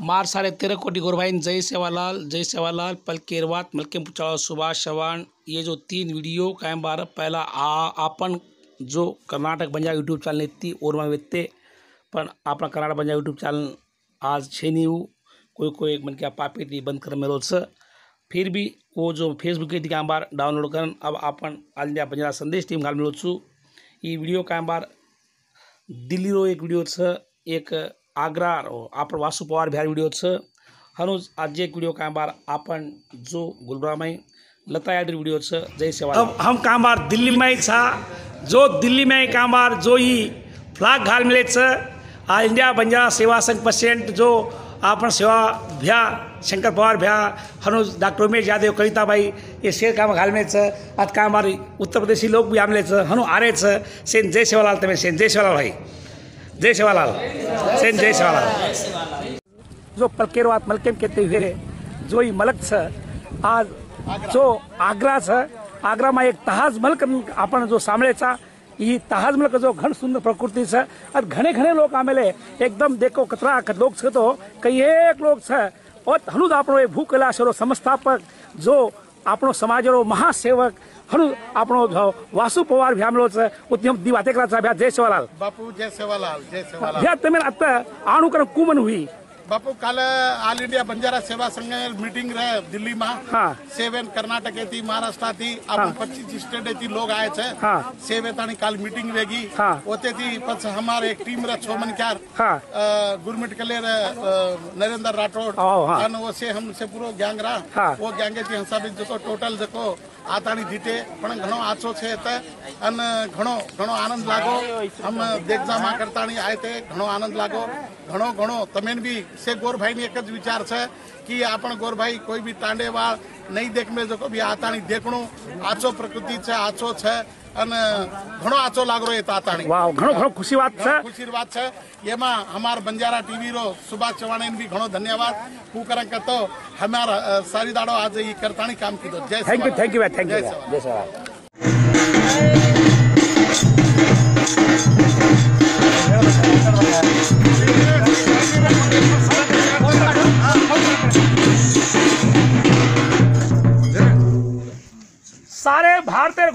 मार साढ़े तेरह कोटि गोरभाइन जय सेवालाल जय सेवालाल पल केरवात मलके पुचावा, सुभाष चौहान ये जो तीन वीडियो कायम बार पहला आ, आपन जो कर्नाटक बंजा यूट्यूब चैनल इतनी और मैं वेत्ते पण आपला कर्नाटक बंजा यूट्यूब चैनल आज छे नहीं हूँ। कोई कोई एक मन के पापी बंद कर मेरे से फिर भी वो जो फेसबुक थी काम बार डाउनलोड कर अब अपन ऑल इंडिया पंजाब संदेश टीम घाल मिलो छू ये वीडियो काम बार दिल्ली रो एक वीडियो से एक आग्रा आपण वासू पवार व्हिडिओ छ हनुज, आज एक व्हिडिओ कांबार आपण जो गुलबरामाई लता यादव छ जय सेवा। अब हम कांबार दिल्ली में छा। जो दिल्ली में कांबार जो ही फ्लॅग घाल छ आ इंडिया बंजारा सेवा संघ प्रेसिडेंट, जो आपण सेवा भ्या, शंकर पवार भ्या, हनुज, डॉक्टर उमेश यादव कविताबाई ये शेर काम घाल मिळे छ आज कांबार उत्तर प्रदेशी लोग भी आमले छ हनु आरे छ सेन जय सेवालाल, तमे सेन जय सेवालाल भाई। जय सेवालाल सेन जय सेवालाल जो पलकेरवाद मलकेम कहते हुए जो ही मलक छ, आज जो आगरा छ, आगरा में एक तहाज मलक अपन जो सामने छा ये तहाज मलक जो घन सुंदर प्रकृति छ और घने घने लोग आमेले एकदम देखो कतरा लोग छ तो कई एक लोग छ, और हनुद आप भू कैलाश रो जो अपनो समाज रो महासेवक हनु अपनो वासु पवार भ्यामलो उद्यम दिवातेकला भ्या जय सेवालाल बापू जय सेवालाल जय सेवालाल भ्या तमेन आता आणुकर कुमन हुई બાપુ કાલે ઓલ ઇન્ડિયા બંજારા સેવા સંઘે મીટિંગ રહે દિલ્હીમાં હા સેવેન કર્ણાટકેથી મહારાષ્ટ્રથી આપણે પચીસ સ્ટેટેથી લોગ આયા છે હા સેવે તાણી કાલ મીટિંગ વેગી હા ઓતેથી પછી હમારે એક ટીમ રે છોમન ક્યાર હા ગુરમિટ કલેર નરેન્દ્ર રાઠોડ અને ઓસે હમસે પૂરો ગેંગ રા ઓ ગેંગે થી હસાબી જકો ટોટલ જકો આતાણી જીતે પણ ઘણો આછો છે તે અને ઘણો ઘણો આનંદ લાગો હમ દેખજામાં કરતાણી આયતે ઘણો આનંદ લાગો ઘણો ઘણો તમે બી છે ગોરભાઈની એક જ વિચાર છે કે આપણ ગોરભાઈ કોઈ બી તાંડેવાળ નહીં દેખમે જો કોઈ બી આતાણી દેખણું આછો પ્રકૃતિ છે આછો છે અને ઘણો આછો લાગરો એ તાતાણી વાવ ઘણો ઘણો ખુશી વાત છે ખુશી વાત છે એમાં અમાર બંજારા ટીવી રો સુભાષ ચવાણે બી ઘણો ધન્યવાદ હું કરં કતો હમાર સારી દાડો આજે ઈ કરતાણી કામ કીધો જય thank you thank you thank you જય સવાલ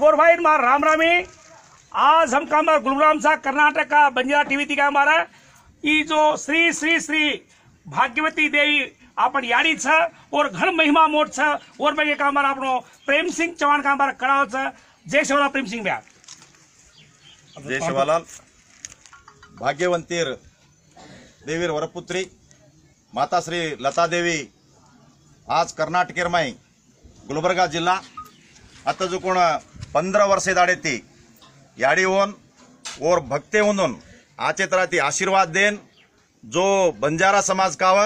भारतीय गोरभाई मार राम रामी आज हम कामर गुलराम साहब, कर्नाटक का बंजारा टीवी थी कामर ई जो श्री श्री श्री भाग्यवती देवी आपण याडी छ, और घण महिमा मोठ छ, और मैं ये कामर आपनो प्रेम सिंह चौहान कामर कराव छ। जय शिवराम प्रेम सिंह ब्या जय शिवालाल। भाग्यवंतीर देवीर वरपुत्री माताश्री लतादेवी आज कर्नाटकेरमाई गुलबर्गा जिल्हा आता जो कोण पंधरा वर्षे ती याडी होऊन और भक्ते म्हणून आचे तरा ती आशीर्वाद देन, जो बंजारा समाज काव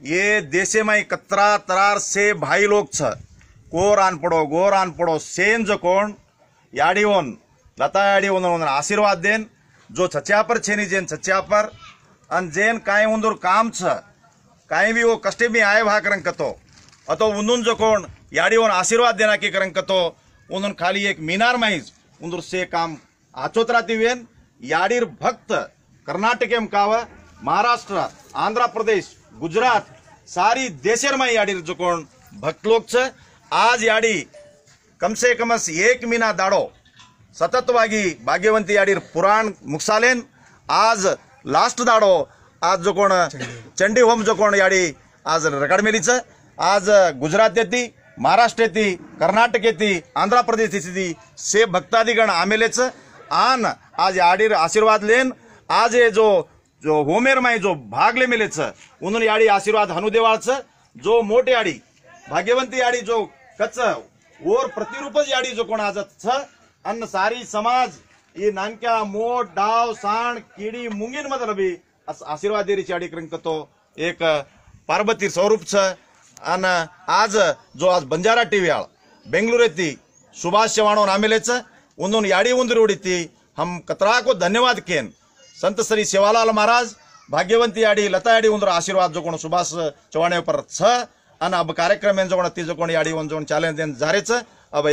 ये देशे माई कतरा तरार से भाई लोग छ। कोर आन पडो गोर आन पडो सेन जो कोण, याडी होन, लता याडी होन आशीर्वाद देन, जो छच्यापर छेनी जेन छच्यापर अन जेन कांय उंदूर काम छ कांय बी वो कष्टे बी आय भा करंग कतो। अतो उंदून जो कोण, याडी होन आशीर्वाद देना की करंग कतो उंदून खाली एक मीनार माहीज उंदूर से काम आचोत राती वेन याडीर भक्त कर्नाटकेम काव महाराष्ट्र आंध्र प्रदेश गुजरात सारी देशेर माई याडीर जो कोण भक्त लोग छ आज याडी कम से कमस एक मीना दाडो ಸತತವಾಗಿ ಭಾಗ್ಯವಂತಿ ಯಾಡಿರ್ ಪುರಾಣ ಮುಗ್ಸಾಲೇನ್ आज लास्ट दाडो आज जो कोण चंडी होम जो कोण याडी आज रेकॉर्ड मेलीचं आज गुजरात येती महाराष्ट्र कर्नाटक येते आंध्र प्रदेश येते से भक्ताधिगण आमेलेच. आन आज याडी आशीर्वाद लेन आज हे जो जो होमेर माई जो भागले मेलेच उन्हून याडी आशीर्वाद हनुदेवाच जो मोठ याडी भाग्यवंती याडी जो कच ओर प्रतिरूपच याडी जो कोण आज अन्न सारी समाज ये नानक्या मोठ डाव साण किडी मुंगीन मधलबी आशीर्वाद देरीची याडी क्रंक एक पार्वती स्वरूप छ आणि आज जो आज बंजारा टी व्ही बेंगलोर येते सुभाष चव्हाण नामेलेच उंदून याडी उंदरी उडीते हम कतरा को धन्यवाद केन. संत श्री शिवालाल महाराज भाग्यवंती याडी लता याडी उंदर आशीर्वाद जो कोण सुभाष चव्हाण पर छ आणि अब कार्यक्रम जो कोण ती जो कोण याडी उंजवून चॅलेंज देण जारेच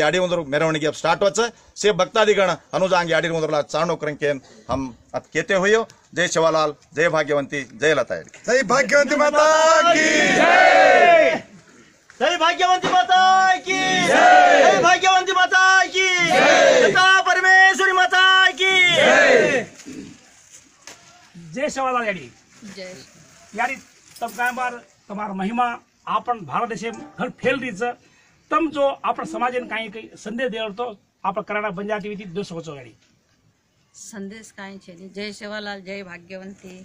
ಯಾಡಿ ಒಂದ್ರು ಮೆರವಣಿಗೆ ಸ್ಟಾರ್ಟ್ ವಚ್ಚ ಸೇ ಭಕ್ತಾದಿಗಣ ಅನುಜಾಂಗ್ ಯಾಡಿ ಒಂದ್ರಲ್ಲ ಚಾಣೋಕ್ರಂಕೇನ್ ಹಮ್ ಅತ್ ಕೇತೆ ಹೊಯ್ಯೋ ಜೈ ಶಿವಲಾಲ್ ಜೈ ಭಾಗ್ಯವಂತಿ ಜೈ ಲತಾ ಜೈ ಭಾಗ್ಯವಂತಿ ಮಾತಾ ಕಿ ಜೈ ಭಾಗ್ಯವಂತಿ ಮಾತಾ ಕಿ ಜೈ ಭಾಗ್ಯವಂತಿ ಮಾತಾ ಕಿ ಲತಾ ಪರಮೇಶ್ವರಿ ಮಾತಾ ಕಿ जय सवालाल यारी यारी तब काय बार तुम्हारा महिमा आपण भारत देशे घर फैल रही તમ જો આપણા સમાજને કાંઈ કંઈ સંદેશ દેવો તો આપણે કર્ણાટક બંજા ટીવીથી દોઈ શકો છો યાડી સંદેશ કાંઈ છે નહીં જય સેવાલાલ જય ભાગ્યવંતી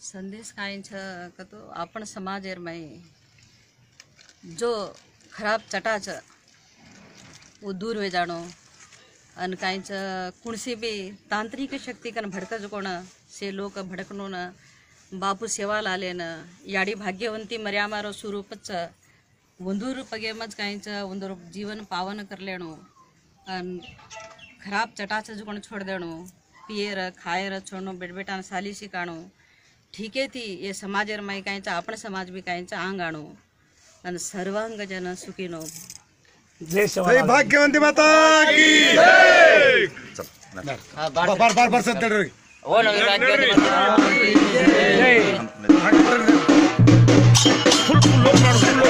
સંદેશ કાંઈ છે કે તો આપણ સમાજમાં જો ખરાબ ચટા છે वो दूर वे जाणो आणि कांयच कुणसी बी तांत्रिक शक्ती कन भडकच कोण से लोक भडकणो न बापू सेवाल आले न याडी भाग्यवंती मर्यामारो स्वरूपच ಒಂದೂರು ಪಗೆ ಮಜ್ ಕಾಯಿಂಚ ಒಂದೂರು ಜೀವನ ಪಾವನ ಕರ್ಲೇಣು ಖರಾಬ್ ಚಟಾ ಚಜಕೊಂಡು ಛೋಡ್ದೇಣು ಪಿಯೇರ खाएर छोड्नु बेटबेटान साली सिकाणो ठिकै ती ये समाजेर माई काहीँचा आपण समाज बी काहीँचा आंग आणो आणि सर्वांग जन सुखीनो भाग्यवंती माता की बार बार बार सत्तर ओ लोक फुल